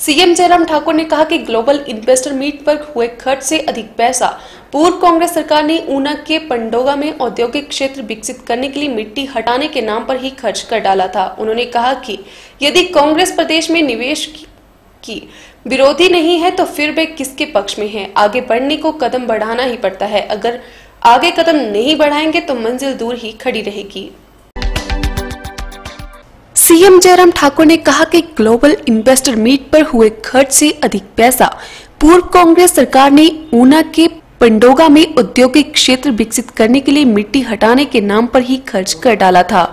CM Jairam Thakur ने कहा कि ग्लोबल इन्वेस्टर मीट पर हुए खर्च से अधिक पैसा पूर्व कांग्रेस सरकार ने ऊना के पंडोगा में औद्योगिक क्षेत्र विकसित करने के लिए मिट्टी हटाने के नाम पर ही खर्च कर डाला था। उन्होंने कहा कि यदि कांग्रेस प्रदेश में निवेश की विरोधी नहीं है तो फिर वे किसके पक्ष में है? आगे बढ़ने को कदम बढ़ाना ही पड़ता है। अगर आगे कदम नहीं बढ़ाएँगे तो मंजिल दूर ही खड़ी रहेगी। सीएम जयराम ठाकुर ने कहा कि ग्लोबल इन्वेस्टर मीट पर हुए खर्च से अधिक पैसा पूर्व कांग्रेस सरकार ने ऊना के पंडोगा में औद्योगिक क्षेत्र विकसित करने के लिए मिट्टी हटाने के नाम पर ही खर्च कर डाला था।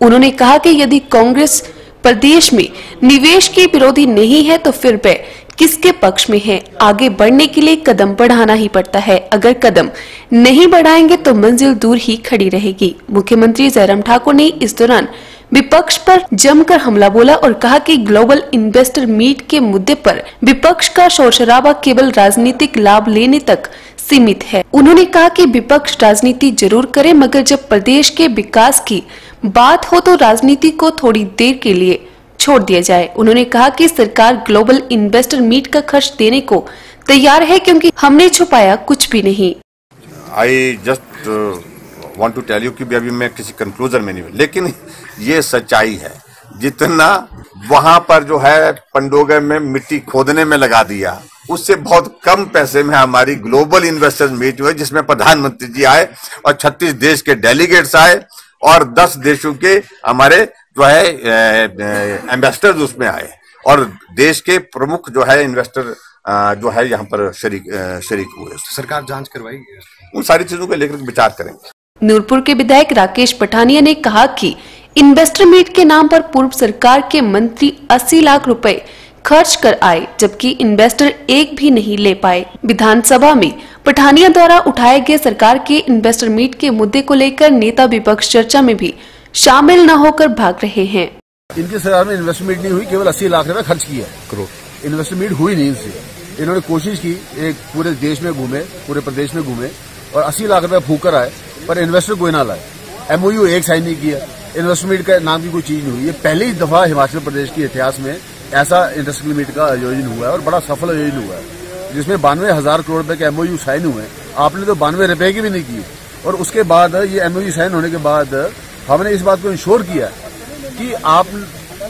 उन्होंने कहा कि यदि कांग्रेस प्रदेश में निवेश के विरोधी नहीं है तो फिर वे किसके पक्ष में है? आगे बढ़ने के लिए कदम बढ़ाना ही पड़ता है। अगर कदम नहीं बढ़ाएँगे तो मंजिल दूर ही खड़ी रहेगी। मुख्यमंत्री जयराम ठाकुर ने इस दौरान विपक्ष पर जमकर हमला बोला और कहा कि ग्लोबल इन्वेस्टर मीट के मुद्दे पर विपक्ष का शोर शराबा केवल राजनीतिक लाभ लेने तक सीमित है। उन्होंने कहा कि विपक्ष राजनीति ज़रूर करे, मगर जब प्रदेश के विकास की बात हो तो राजनीति को थोड़ी देर के लिए छोड़ दिया जाए। उन्होंने कहा कि सरकार ग्लोबल इन्वेस्टर मीट का खर्च देने को तैयार है, क्योंकि हमने छुपाया कुछ भी नहीं। I just want to tell you कि अभी मैं किसी कंक्लूजन में नहीं हूँ। लेकिन ये सच्चाई है। जितना वहाँ पर जो है पंडोगे में मिट्टी खोदने में लगा दिया उससे बहुत कम पैसे में हमारी ग्लोबल इन्वेस्टर्स मीट हुई जिसमें प्रधानमंत्री जी आए और 36 देश के डेलीगेट्स आए और 10 देशों के हमारे जो है एम्बेसडर्स उसमें आए। और देश के प्रमुख जो है इन्वेस्टर जो है यहाँ पर शरीक शरीक हुए। सरकार जाँच करवाई? उन सारी चीज़ों को लेकर विचार करेंगे। नूरपुर के विधायक राकेश पठानिया ने कहा कि इन्वेस्टर मीट के नाम पर पूर्व सरकार के मंत्री 80 लाख रुपए खर्च कर आए जबकि इन्वेस्टर एक भी नहीं ले पाए। विधानसभा में पठानिया द्वारा उठाए गए सरकार के इन्वेस्टर मीट के मुद्दे को लेकर नेता विपक्ष चर्चा में भी शामिल न होकर भाग रहे हैं। इनकी सरकार में इन्वेस्टमेंट नहीं हुई केवल अस्सी लाख रुपए खर्च किया करोड़। इन्वेस्टमेंट हुई नहीं इनसे। इन्होंने कोशिश की एक पूरे देश में घूमे पूरे प्रदेश में घूमे और अस्सी लाख रुपए फूक कर आए। पर इन्वेस्टर कोई ना लाए। एमओयू एक साइन नहीं किया। इन्वेस्टमेंट का नाम की कोई चीज़ नहीं हुई। ये पहली दफ़ा हिमाचल प्रदेश के इतिहास में ऐसा इंडस्ट्रियल मीट का आयोजन हुआ है और बड़ा सफल आयोजन हुआ है, जिसमें बानवे हज़ार करोड़ रुपए के एमओयू साइन हुए आपने तो बानवे रुपए की भी नहीं की और उसके बाद ये एमओयू साइन होने के बाद हमने इस बात को इंश्योर किया कि आप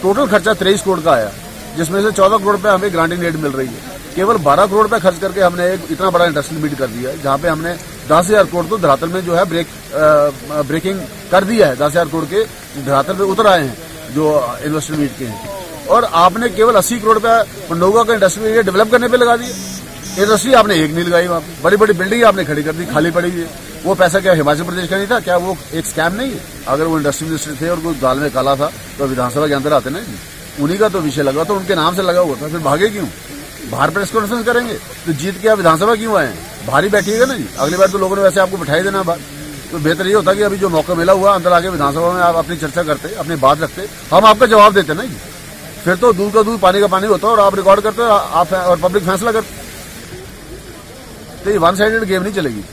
टोटल खर्चा तेईस करोड़ का आया, जिसमें से चौदह करोड़ रुपए हमें ग्रांटिंग रेट मिल रही है। केवल बारह करोड़ रुपए खर्च करके हमने एक इतना बड़ा इंडस्ट्रियल मीट कर दिया, जहाँ पे हमने दस हज़ार करोड़ तो धरातल में जो है ब्रेक आ, ब्रेकिंग कर दिया है। दस हज़ार करोड़ के धरातल पे उतर आए हैं जो इन्वेस्टर मीट के हैं। और आपने केवल अस्सी करोड़ रुपया पंडोगा का इंडस्ट्रियल एरिया डेवलप करने पे लगा दिया। इंडस्ट्री आपने एक नहीं लगाई वहाँ बड़ी बड़ी बिल्डिंग आपने खड़ी कर दी खाली पड़ी हुई है। वो पैसा क्या हिमाचल प्रदेश का नहीं था? क्या वो एक स्कैम नहीं है? अगर वो इंडस्ट्री मिनिस्टर थे और कोई दाल में काला था तो विधानसभा के अंदर आते ना उन्हीं का तो विषय लगा तो उनके नाम से लगा हुआ था। फिर भागे क्यों? बाहर प्रेस कॉन्फ्रेंस करेंगे। तो जीत के विधानसभा क्यों आए भारी बैठिएगा ना जी अगली बार तो लोगों ने वैसे आपको बिठाई देना बात तो बेहतर ये होता कि अभी जो मौका मिला हुआ, अंदर आगे विधानसभा में आप अपनी चर्चा करते, अपनी बात रखते। हम आपका जवाब देते ना जी फिर तो दूध का दूध पानी का पानी होता है और आप रिकॉर्ड करते, आप और पब्लिक फैसला करते। तो ये वन साइडेड गेम नहीं चलेगी।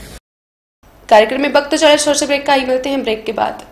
कार्यक्रम में वक्त चले से ब्रेक का ही मिलते हैं ब्रेक के बाद।